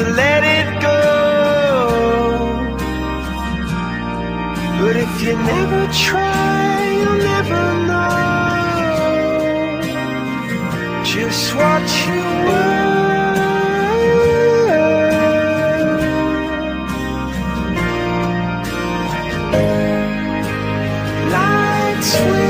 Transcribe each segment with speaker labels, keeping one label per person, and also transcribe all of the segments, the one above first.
Speaker 1: to let it go. But if you never try, you'll never know just what you were. Lights will.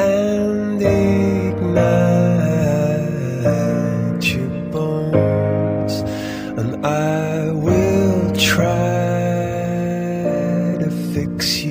Speaker 1: and ignite your bones, and I will try to fix you.